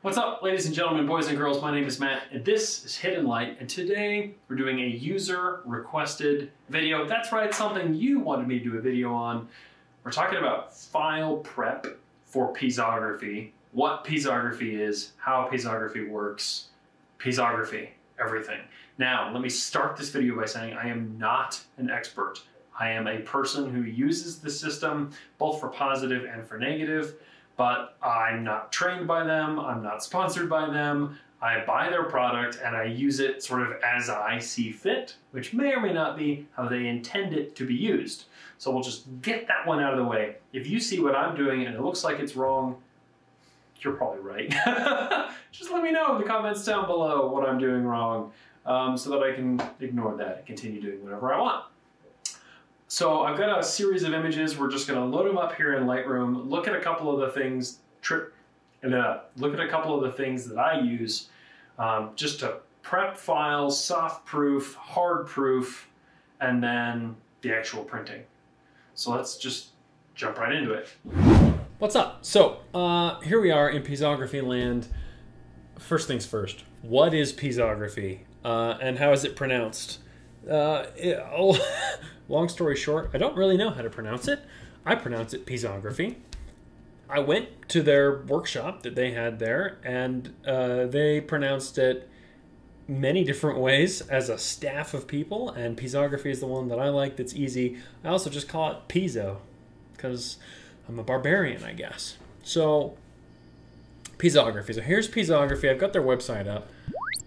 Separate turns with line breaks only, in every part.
What's up, ladies and gentlemen, boys and girls? My name is Matt, and this is Hidden Light, and today we're doing a user-requested video. That's right, something you wanted me to do a video on. We're talking about file prep for piezography, what piezography is, how piezography works, piezography, everything. Now, let me start this video by saying I am not an expert. I am a person who uses the system both for positive and for negative but I'm not trained by them, I'm not sponsored by them. I buy their product and I use it sort of as I see fit, which may or may not be how they intend it to be used. So we'll just get that one out of the way. If you see what I'm doing and it looks like it's wrong, you're probably right. just let me know in the comments down below what I'm doing wrong um, so that I can ignore that and continue doing whatever I want. So I've got a series of images. We're just going to load them up here in Lightroom. Look at a couple of the things, trip, and uh, look at a couple of the things that I use um, just to prep files, soft proof, hard proof, and then the actual printing. So let's just jump right into it. What's up? So uh, here we are in piezography land. First things first, what is piezography uh, and how is it pronounced? Uh, it, long story short, I don't really know how to pronounce it. I pronounce it piezography. I went to their workshop that they had there, and uh, they pronounced it many different ways as a staff of people, and piezography is the one that I like that's easy. I also just call it piezo because I'm a barbarian, I guess. So, piezography. So, here's piezography. I've got their website up.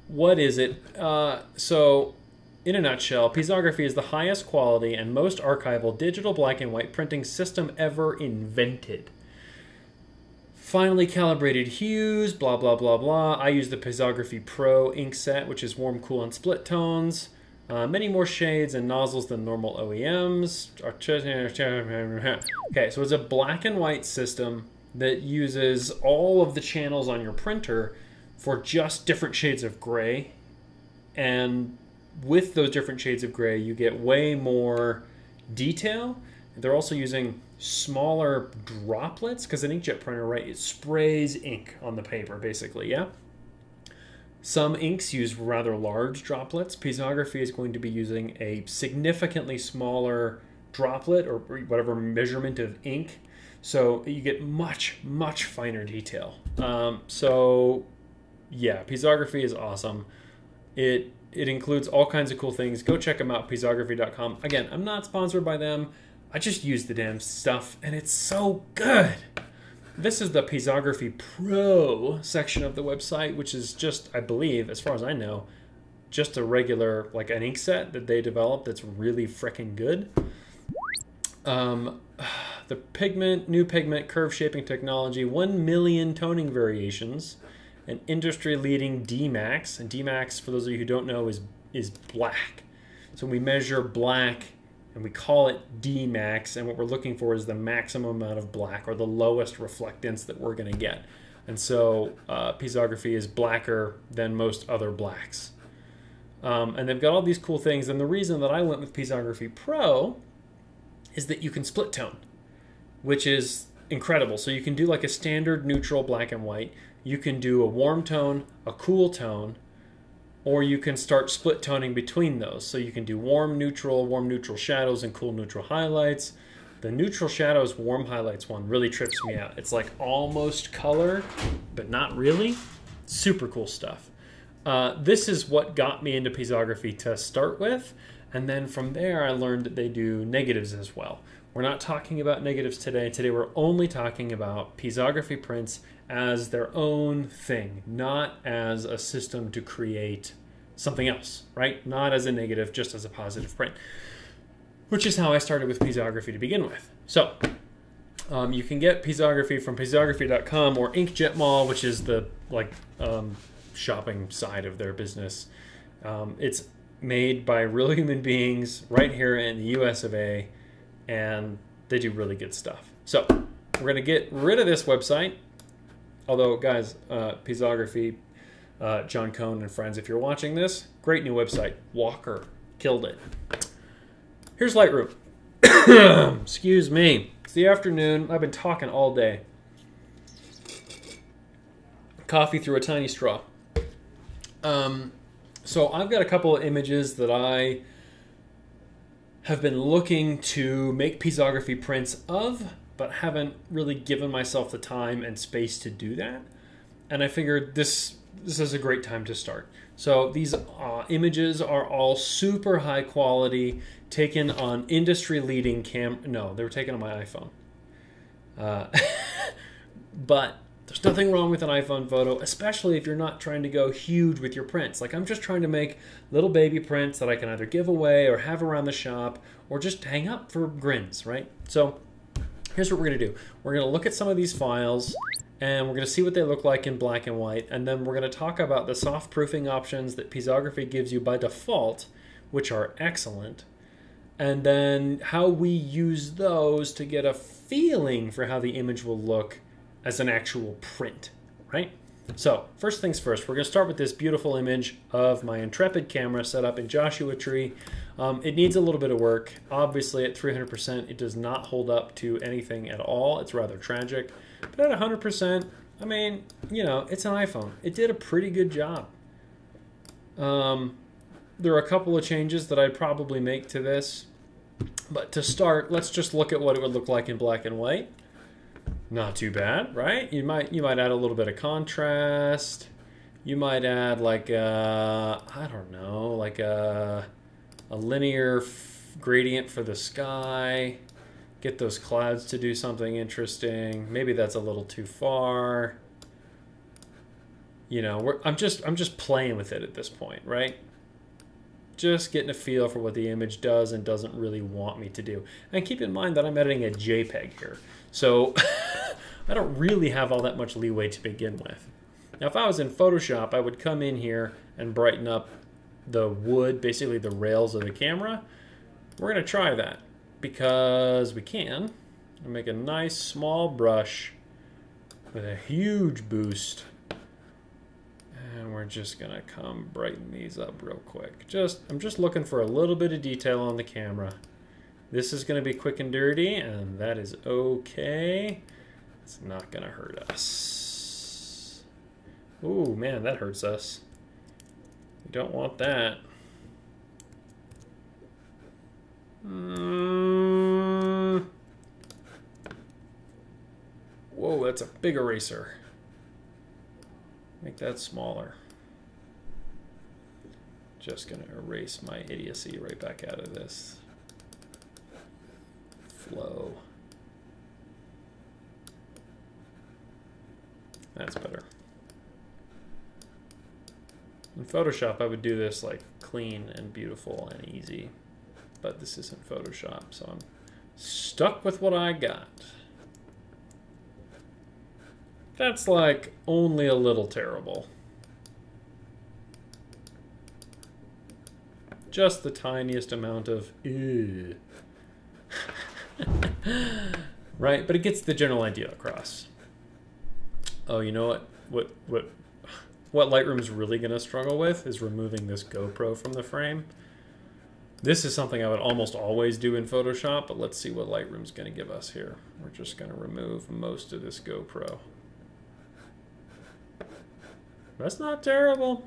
What is it? Uh, so, in a nutshell, Piezography is the highest quality and most archival digital black and white printing system ever invented. Finely calibrated hues, blah, blah, blah, blah. I use the Piezography Pro ink set, which is warm, cool, and split tones. Uh, many more shades and nozzles than normal OEMs. Okay, so it's a black and white system that uses all of the channels on your printer for just different shades of gray and with those different shades of gray, you get way more detail. They're also using smaller droplets because an inkjet printer, right, it sprays ink on the paper, basically, yeah? Some inks use rather large droplets. Piezography is going to be using a significantly smaller droplet or whatever measurement of ink. So you get much, much finer detail. Um, so yeah, piezography is awesome. It it includes all kinds of cool things. Go check them out, piezography.com. Again, I'm not sponsored by them. I just use the damn stuff, and it's so good. This is the Piezography Pro section of the website, which is just, I believe, as far as I know, just a regular, like an ink set that they developed that's really freaking good. Um, the pigment, new pigment, curve shaping technology, 1 million toning variations an industry-leading Dmax, and Dmax, for those of you who don't know, is is black. So we measure black and we call it Dmax, and what we're looking for is the maximum amount of black or the lowest reflectance that we're going to get. And so uh, piezography is blacker than most other blacks. Um, and they've got all these cool things. And the reason that I went with Piezography Pro is that you can split tone, which is incredible. So you can do like a standard neutral black and white you can do a warm tone, a cool tone, or you can start split toning between those. So you can do warm neutral, warm neutral shadows, and cool neutral highlights. The neutral shadows, warm highlights one really trips me out. It's like almost color, but not really. Super cool stuff. Uh, this is what got me into piezography to start with. And then from there, I learned that they do negatives as well. We're not talking about negatives today. Today, we're only talking about piezography prints as their own thing, not as a system to create something else, right? Not as a negative, just as a positive print, which is how I started with piezography to begin with. So um, you can get piezography from piezography.com or Inkjet Mall, which is the like um, shopping side of their business. Um, it's made by real human beings right here in the US of A, and they do really good stuff. So we're to get rid of this website Although, guys, uh, uh, Jon Cone and friends, if you're watching this, great new website. Walker killed it. Here's Lightroom. Excuse me. It's the afternoon. I've been talking all day. coffee through a tiny straw. Um, so I've got a couple of images that I have been looking to make piezography prints of, but haven't really given myself the time and space to do that. And I figured this this is a great time to start. So these uh, images are all super high quality, taken on industry leading cam. No, they were taken on my iPhone. Uh, but there's nothing wrong with an iPhone photo, especially if you're not trying to go huge with your prints. Like I'm just trying to make little baby prints that I can either give away or have around the shop or just hang up for grins, right? So here's what we're going to do. We're going to look at some of these files and we're going to see what they look like in black and white. And then we're going to talk about the soft proofing options that Piezography gives you by default, which are excellent. And then how we use those to get a feeling for how the image will look as an actual print, right? So, first things first, we're going to start with this beautiful image of my Intrepid camera set up in Joshua Tree. Um, it needs a little bit of work. Obviously, at 300%, it does not hold up to anything at all. It's rather tragic. But at 100%, I mean, you know, it's an iPhone. It did a pretty good job. Um, there are a couple of changes that I'd probably make to this. But to start, let's just look at what it would look like in black and white. Not too bad, right? You might you might add a little bit of contrast. You might add like a, I don't know, like a a linear gradient for the sky. Get those clouds to do something interesting. Maybe that's a little too far. You know, I'm just I'm just playing with it at this point, right? Just getting a feel for what the image does and doesn't really want me to do. And keep in mind that I'm editing a JPEG here. So I don't really have all that much leeway to begin with. Now, if I was in Photoshop, I would come in here and brighten up the wood, basically the rails of the camera. We're going to try that because we can. Make a nice small brush with a huge boost. And we're just to come brighten these up real quick. Just I'm just looking for a little bit of detail on the camera. This is to be quick and dirty, and that is okay. It's not to hurt us. Ooh, man, that hurts us. We don't want that. Mm. Whoa, that's a big eraser. Make that smaller. Just to erase my idiocy right back out of this flow. That's better. In Photoshop, I would do this like clean and beautiful and easy, but this isn't Photoshop, so I'm stuck with what I got. That's like only a little terrible. Just the tiniest amount of ew. Eh. right? But it gets the general idea across. Oh, you know what? What what what Lightroom's really going to struggle with is removing this GoPro from the frame. This is something I would almost always do in Photoshop, but let's see what Lightroom's going to give us here. We're just going to remove most of this GoPro. That's not terrible.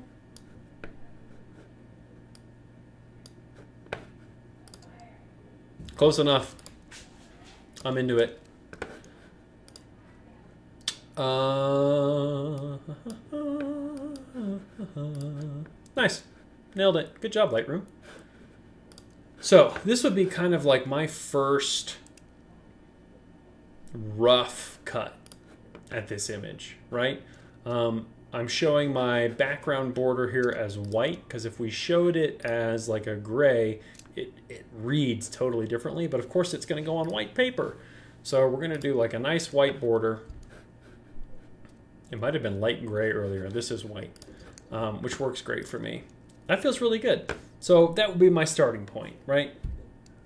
Close enough. I'm into it. Uh, nice. Nailed it. Good job, Lightroom. So, this would be kind of like my first rough cut at this image, right? Um, I'm showing my background border here as white because if we showed it as like a gray, it, it reads totally differently, but of course it's going to go on white paper. So we're going to do like a nice white border. It might have been light gray earlier. This is white, um, which works great for me. That feels really good. So that would be my starting point, right?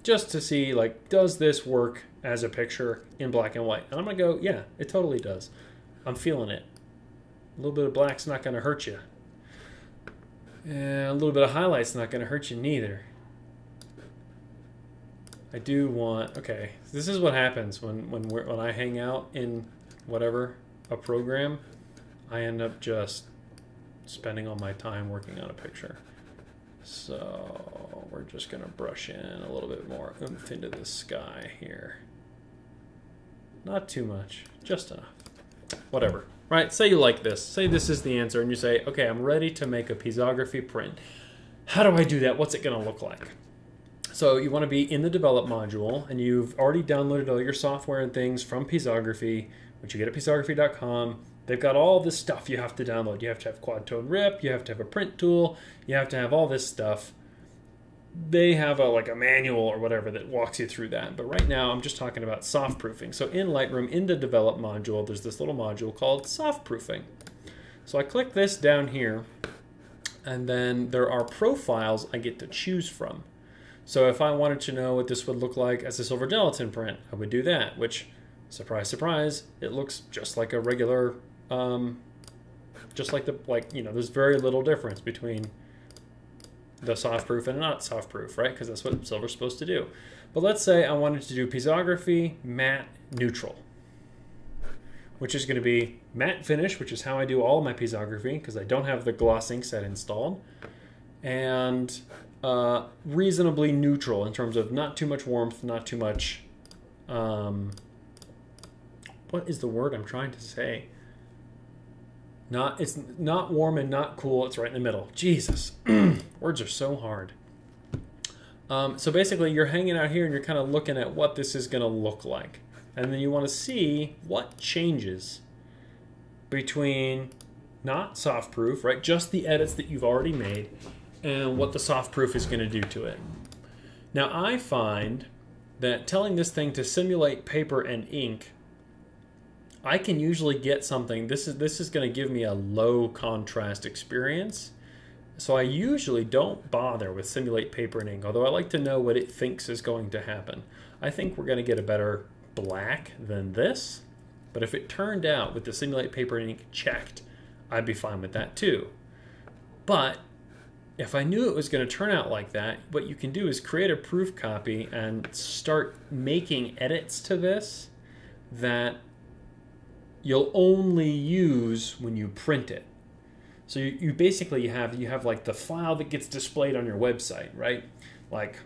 Just to see, like, does this work as a picture in black and white? And I'm going to go, yeah, it totally does. I'm feeling it. A little bit of black's not going to hurt you. And a little bit of highlight's not going to hurt you neither. I do want. Okay, this is what happens when when when I hang out in whatever a program. I end up just spending all my time working on a picture. So we're just going to brush in a little bit more oomph into the sky here. Not too much, just enough. Whatever. Right, say you like this. Say this is the answer, and you say, okay, I'm ready to make a piezography print. How do I do that? What's it going to look like? So you want to be in the develop module, and you've already downloaded all your software and things from Piezography, which you get at piezography.com. They've got all this stuff you have to download. You have to have quad tone rip, you have to have a print tool, you have to have all this stuff. They have a like a manual or whatever that walks you through that. But right now I'm just talking about soft proofing. So in Lightroom, in the develop module, there's this little module called soft proofing. So I click this down here, and then there are profiles I get to choose from. So if I wanted to know what this would look like as a silver gelatin print, I would do that, which, surprise, surprise, it looks just like a regular um, just like the like you know, there's very little difference between the soft proof and not soft proof, right? Because that's what silver's supposed to do. But let's say I wanted to do piezography matte neutral, which is going to be matte finish, which is how I do all my piezography because I don't have the gloss ink set installed, and uh, reasonably neutral in terms of not too much warmth, not too much. Um, what is the word I'm trying to say? Not it's not warm and not cool. It's right in the middle. Jesus, words are so hard. Um, so basically, you're hanging out here and you're kind of looking at what this is going to look like, and then you want to see what changes between not soft proof, right? Just the edits that you've already made, and what the soft proof is going to do to it. Now, I find that telling this thing to simulate paper and ink I can usually get something. This is this is going to give me a low contrast experience. So I usually don't bother with simulate paper and ink, although I like to know what it thinks is going to happen. I think we're going to get a better black than this, but if it turned out with the simulate paper and ink checked, I'd be fine with that too. But if I knew it was going to turn out like that, what you can do is create a proof copy and start making edits to this that you'll only use when you print it. So you, you basically have you have like the file that gets displayed on your website, right? Like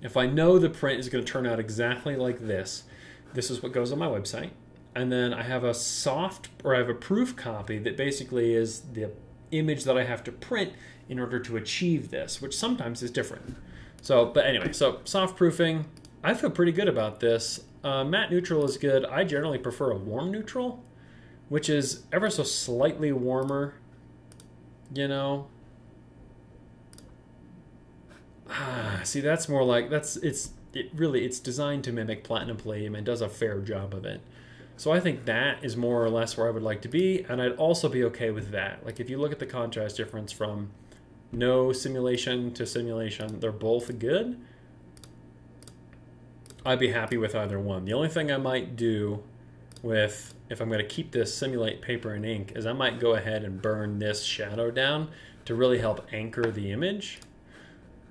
if I know the print is going to turn out exactly like this, this is what goes on my website. And then I have a soft or I have a proof copy that basically is the image that I have to print in order to achieve this, which sometimes is different. So, but anyway, so soft proofing, I feel pretty good about this. Uh, matte neutral is good. I generally prefer a warm neutral, which is ever so slightly warmer, you know. Ah, see, that's more like, that's, it's, it really, it's designed to mimic platinum palladium and does a fair job of it. So I think that is more or less where I would like to be, and I'd also be okay with that. Like if you look at the contrast difference from no simulation to simulation, they're both good. I'd be happy with either one. The only thing I might do with, if I'm going to keep this simulate paper and ink, is I might go ahead and burn this shadow down to really help anchor the image.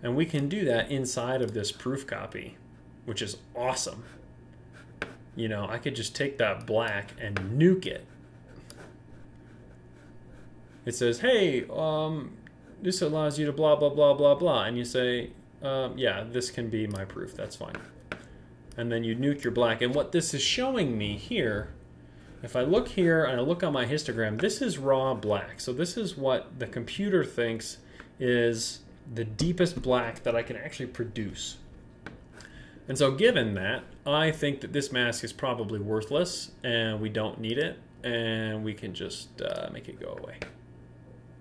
And we can do that inside of this proof copy, which is awesome. You know, I could just take that black and nuke it. It says, hey, um, this allows you to blah, blah, blah, blah, blah. And you say, um, yeah, this can be my proof. That's fine and then you nuke your black. And what this is showing me here, if I look here and I look on my histogram, this is raw black. So this is what the computer thinks is the deepest black that I can actually produce. And so given that, I think that this mask is probably worthless and we don't need it and we can just uh, make it go away.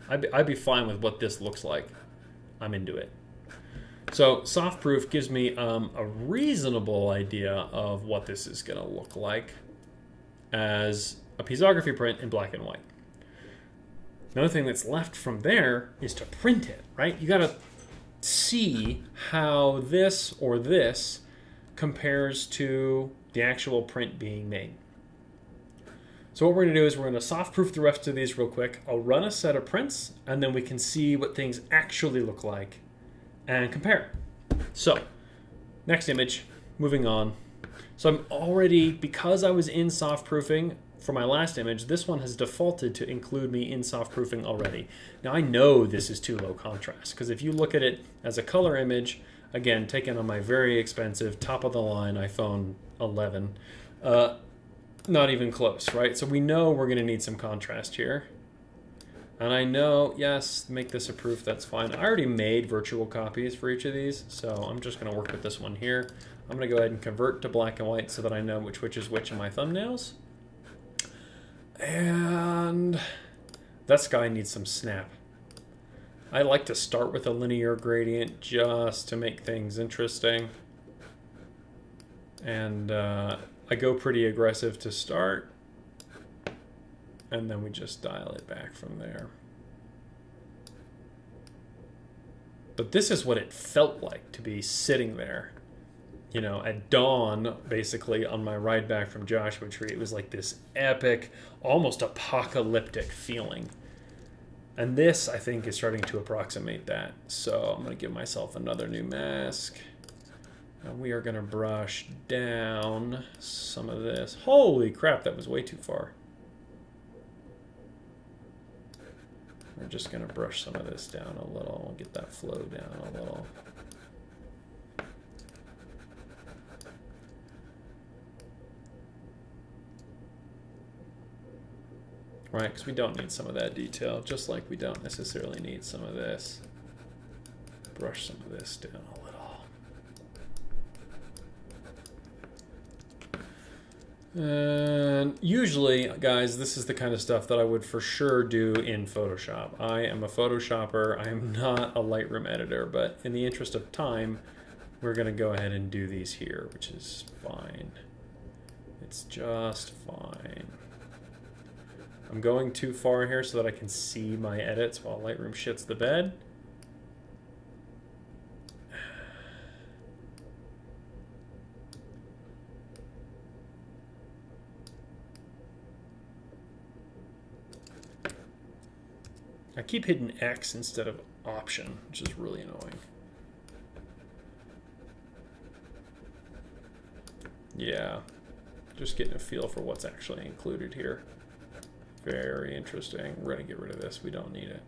I'd be, I'd be fine with what this looks like. I'm into it. So soft proof gives me um, a reasonable idea of what this is going to look like as a piezography print in black and white. Another thing that's left from there is to print it, right? You got to see how this or this compares to the actual print being made. So what we're going to do is we're going to soft proof the rest of these real quick. I'll run a set of prints and then we can see what things actually look like and compare. So, next image, moving on. So I'm already, because I was in soft proofing for my last image, this one has defaulted to include me in soft proofing already. Now I know this is too low contrast because if you look at it as a color image, again, taken on my very expensive top of the line iPhone 11, uh, not even close, right? So we know we're going to need some contrast here. And I know, yes, make this a proof, that's fine. I already made virtual copies for each of these, so I'm just going to work with this one here. I'm going to go ahead and convert to black and white so that I know which which is which in my thumbnails. And that sky needs some snap. I like to start with a linear gradient just to make things interesting. And uh, I go pretty aggressive to start. And then we just dial it back from there. But this is what it felt like to be sitting there you know, at dawn, basically, on my ride back from Joshua Tree, it was like this epic, almost apocalyptic feeling. And this, I think, is starting to approximate that. So I'm going to give myself another new mask. And we are going to brush down some of this. Holy crap, that was way too far. We're just going to brush some of this down a little, get that flow down a little. right? Because we don't need some of that detail, just like we don't necessarily need some of this. Brush some of this down a little. And usually, guys, this is the kind of stuff that I would for sure do in Photoshop. I am a Photoshopper. I am not a Lightroom editor, but in the interest of time, we're going to go ahead and do these here, which is fine. It's just fine. I'm going too far here so that I can see my edits while Lightroom shits the bed. Keep hitting X instead of Option, which is really annoying. Yeah, just getting a feel for what's actually included here. Very interesting. We're going to get rid of this. We don't need it.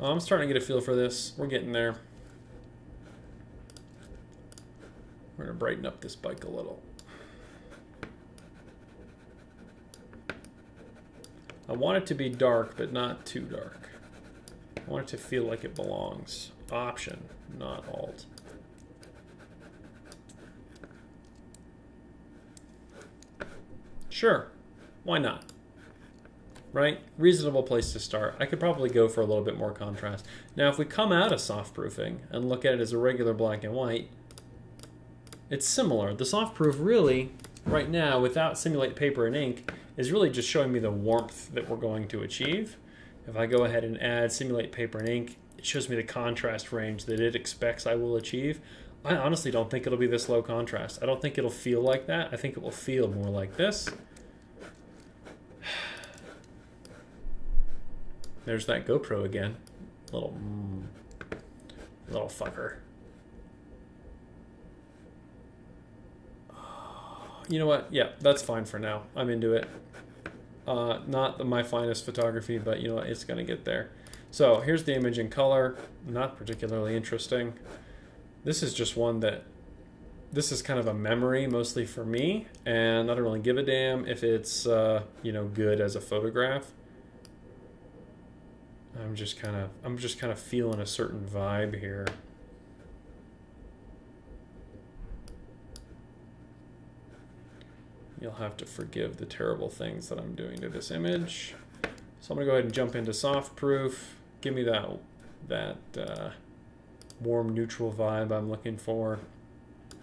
I'm starting to get a feel for this. We're getting there. We're going to brighten up this bike a little. I want it to be dark, but not too dark. I want it to feel like it belongs. Option, not Alt. Sure, why not? Right? Reasonable place to start. I could probably go for a little bit more contrast. Now, if we come out of soft proofing and look at it as a regular black and white, it's similar. The soft proof really, right now, without simulate paper and ink, is really just showing me the warmth that we're going to achieve. If I go ahead and add simulate paper and ink, it shows me the contrast range that it expects I will achieve. I honestly don't think it'll be this low contrast. I don't think it'll feel like that. I think it will feel more like this. There's that GoPro again. Little, mm, little fucker. You know what? Yeah, that's fine for now. I'm into it. Uh, not the, my finest photography, but you know? It's going to get there. So here's the image in color. Not particularly interesting. This is just one that this is kind of a memory mostly for me and I don't really give a damn if it's uh, you know good as a photograph I'm just kind of I'm just kind of feeling a certain vibe here. You'll have to forgive the terrible things that I'm doing to this image. So I'm gonna go ahead and jump into soft proof. Give me that that uh, warm neutral vibe I'm looking for.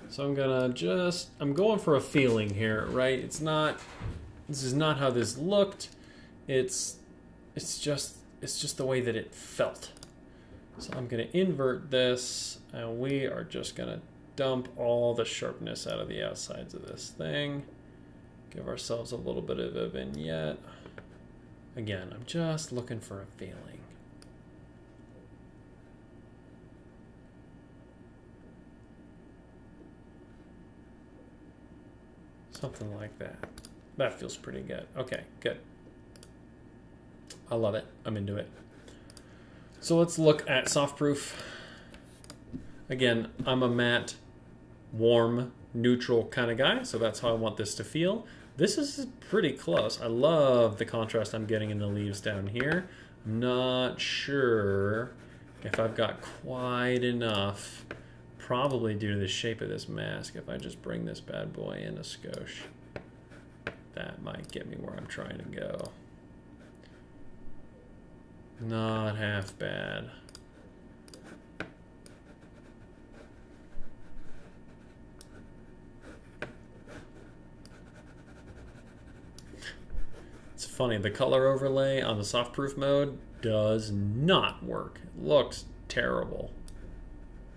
So I'm gonna just I'm going for a feeling here, right? It's not this is not how this looked. It's it's just it's just the way that it felt. So I'm to invert this, and we are just to dump all the sharpness out of the outsides of this thing. Give ourselves a little bit of a vignette. Again, I'm just looking for a feeling. Something like that. That feels pretty good. Okay, good. I love it. I'm into it. So let's look at soft proof. Again, I'm a matte, warm, neutral kind of guy, so that's how I want this to feel. This is pretty close. I love the contrast I'm getting in the leaves down here. I'm not sure if I've got quite enough, probably due to the shape of this mask, if I just bring this bad boy in a skosh. That might get me where I'm trying to go. Not half bad. Funny, the color overlay on the softproof mode does not work. It looks terrible.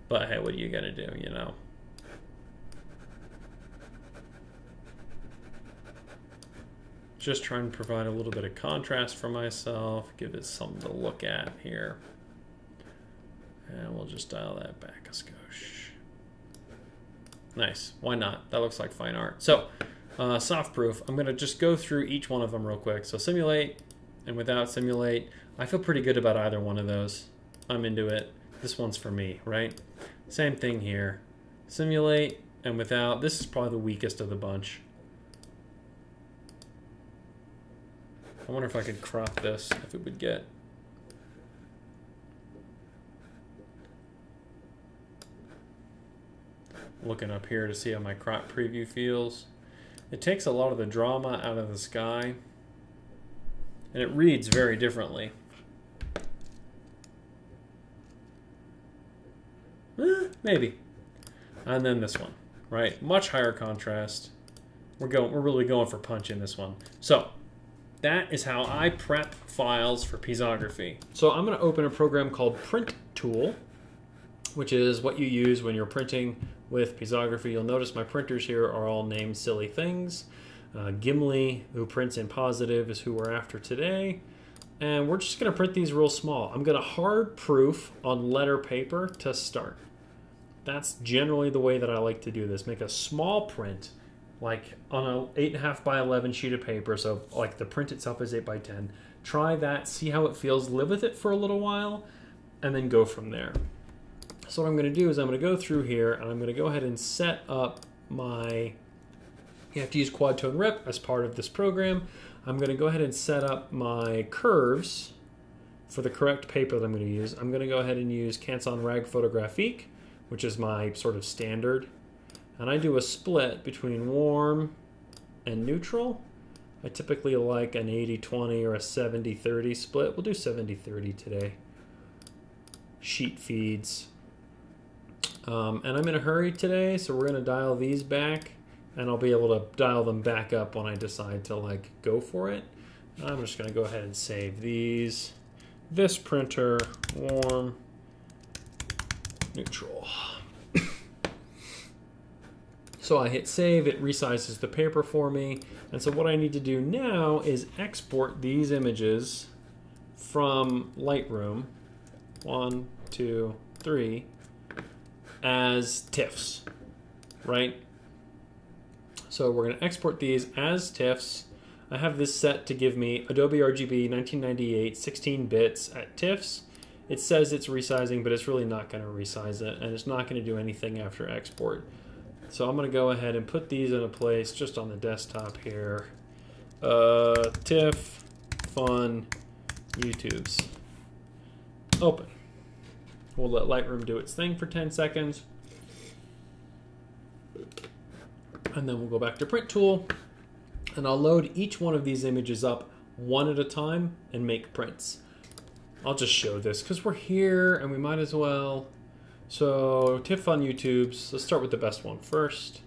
But hey, what are you gonna do, you know? Just trying to provide a little bit of contrast for myself, give it something to look at here. And we'll just dial that back a skosh. Nice, why not? That looks like fine art. So, uh, soft proof, I'm gonna just go through each one of them real quick. So simulate and without simulate, I feel pretty good about either one of those. I'm into it. This one's for me, right? Same thing here. Simulate and without, this is probably the weakest of the bunch. I wonder if I could crop this, if it would get. Looking up here to see how my crop preview feels. It takes a lot of the drama out of the sky. And it reads very differently. Eh, maybe. And then this one, right? Much higher contrast. We're going. We're really going for punch in this one. So that is how I prep files for Piezography. So I'm going to open a program called Print Tool, which is what you use when you're printing with Piezography. You'll notice my printers here are all named silly things. Uh, Gimli, who prints in positive, is who we're after today. And we're just going to print these real small. I'm going to hard proof on letter paper to start. That's generally the way that I like to do this. Make a small print like on a 8.5 by 11 sheet of paper so like the print itself is 8 by 10 try that see how it feels live with it for a little while and then go from there so what i'm going to do is i'm going to go through here and i'm going to go ahead and set up my you have to use quad tone rip as part of this program i'm going to go ahead and set up my curves for the correct paper that i'm going to use i'm going to go ahead and use canson rag photographique which is my sort of standard and I do a split between warm and neutral. I typically like an 80-20 or a 70-30 split. We'll do 70-30 today. Sheet feeds. Um, and I'm in a hurry today, so we're going to dial these back, and I'll be able to dial them back up when I decide to like go for it. I'm just going to go ahead and save these. This printer, warm, neutral. So I hit save, it resizes the paper for me. And so what I need to do now is export these images from Lightroom, one, two, three, as TIFFs, right? So we're gonna export these as TIFFs. I have this set to give me Adobe RGB 1998 16 bits at TIFFs. It says it's resizing, but it's really not gonna resize it, and it's not gonna do anything after export. So I'm going to go ahead and put these in a place just on the desktop here. Uh, TIFF, fun, YouTube's. Open. We'll let Lightroom do its thing for 10 seconds. And then we'll go back to Print Tool. And I'll load each one of these images up one at a time and make prints. I'll just show this because we're here and we might as well. So TIFF on YouTube's, let's start with the best one first.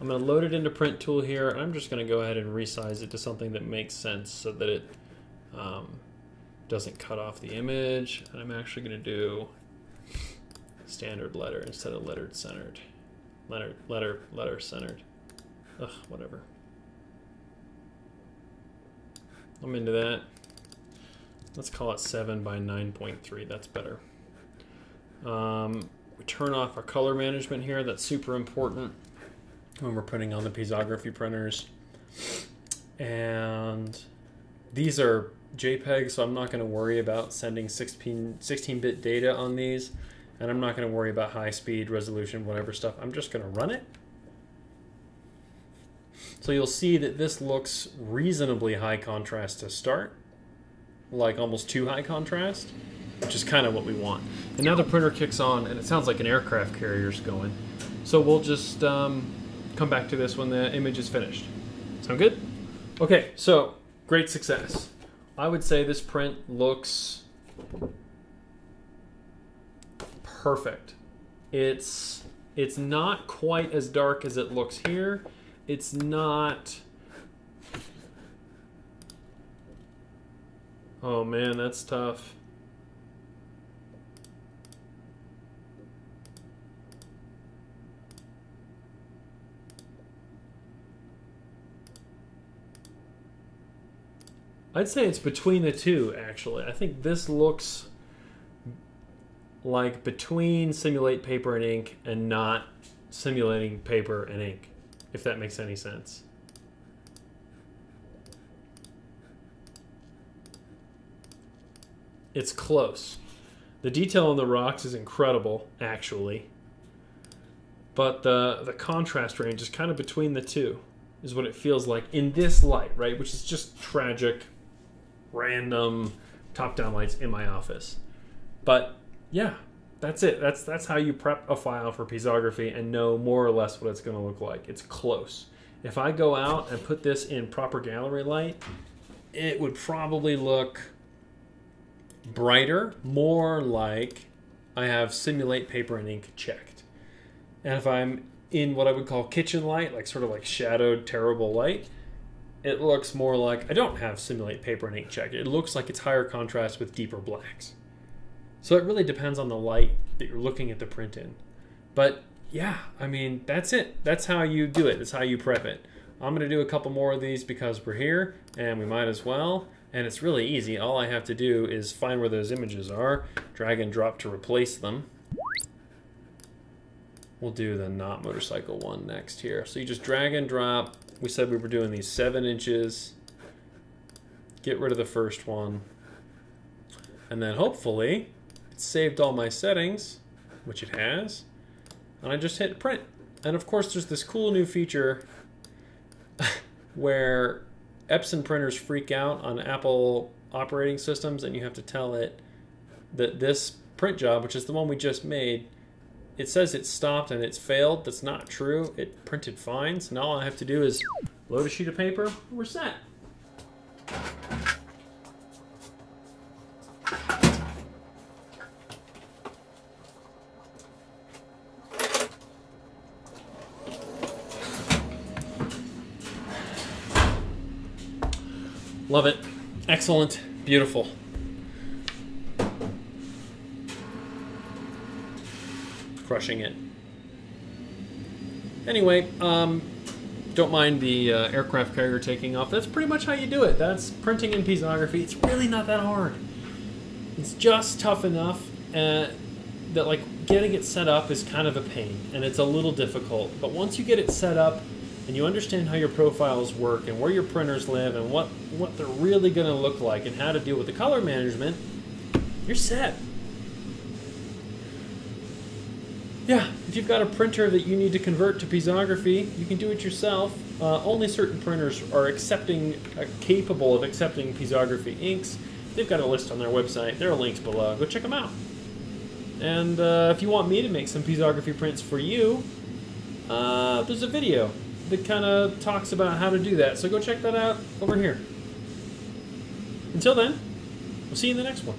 I'm going to load it into print tool here. And I'm just going to go ahead and resize it to something that makes sense so that it um, doesn't cut off the image. And I'm actually going to do standard letter instead of lettered centered. Letter, letter, letter centered. Ugh, whatever. I'm into that. Let's call it 7 by 9.3. That's better. Um, we turn off our color management here. That's super important. when we're putting on the Piezography printers. And these are JPEG, so I'm not going to worry about sending 16-bit data on these. And I'm not going to worry about high speed, resolution, whatever stuff. I'm just going to run it. So you'll see that this looks reasonably high contrast to start, like almost too high contrast, which is kind of what we want. And now the printer kicks on, and it sounds like an aircraft carrier's going. So we'll just um, come back to this when the image is finished. Sound good? Okay, so great success. I would say this print looks perfect. It's it's not quite as dark as it looks here. It's not Oh man, that's tough. I'd say it's between the two, actually. I think this looks like between simulate paper and ink and not simulating paper and ink, if that makes any sense. It's close. The detail on the rocks is incredible, actually. But the, the contrast range is kind of between the two, is what it feels like in this light, right? Which is just tragic, random top down lights in my office. But yeah, that's it. That's that's how you prep a file for Piezography and know more or less what it's going to look like. It's close. If I go out and put this in proper gallery light, it would probably look brighter, more like I have simulate paper and ink checked. And if I'm in what I would call kitchen light, like sort of like shadowed terrible light, it looks more like I don't have simulate paper and ink checked. It looks like it's higher contrast with deeper blacks. So it really depends on the light that you're looking at the print in. But yeah, I mean, that's it. That's how you do it. That's how you prep it. I'm going to do a couple more of these because we're here and we might as well. And it's really easy. All I have to do is find where those images are, drag and drop to replace them. We'll do the not motorcycle one next here. So you just drag and drop we said we were doing these seven inches. Get rid of the first one. And then hopefully saved all my settings, which it has. And I just hit print. And of course there's this cool new feature where Epson printers freak out on Apple operating systems and you have to tell it that this print job, which is the one we just made, it says it stopped and it's failed. That's not true. It printed fine. So now all I have to do is load a sheet of paper. We're set. Love it. Excellent. Beautiful. crushing it. Anyway, um, don't mind the uh, aircraft carrier taking off. That's pretty much how you do it. That's printing in Piezography. It's really not that hard. It's just tough enough uh, that like getting it set up is kind of a pain and it's a little difficult. But once you get it set up and you understand how your profiles work and where your printers live and what, what they're really going to look like and how to deal with the color management, you're set. Yeah, if you've got a printer that you need to convert to Piezography, you can do it yourself. Uh, only certain printers are accepting, uh, capable of accepting Piezography inks. They've got a list on their website. There are links below. Go check them out. And uh, if you want me to make some Piezography prints for you, uh, there's a video that kind of talks about how to do that. So go check that out over here. Until then, we'll see you in the next one.